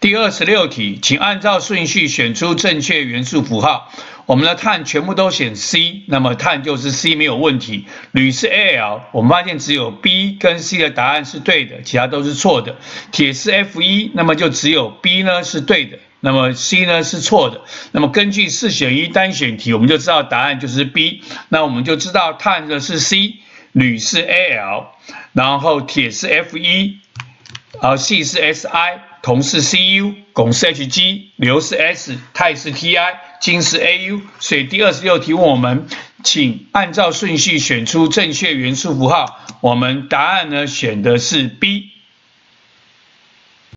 第二十六题，请按照顺序选出正确元素符号。我们的碳全部都选 C，那么碳就是 C 没有问题。铝是 Al，我们发现只有 B 跟 C 的答案是对的，其他都是错的。铁是 Fe，那么就只有 B 呢是对的，那么 C 呢是错的。那么根据四选一单选题，我们就知道答案就是 B。那我们就知道碳的是 C，铝是 Al，然后铁是 Fe，然后 C 是 Si。铜是 Cu，汞是 Hg，硫是 S，钛是 Ti，金是 Au。所以第二十六题问我们，请按照顺序选出正确元素符号。我们答案呢选的是 B。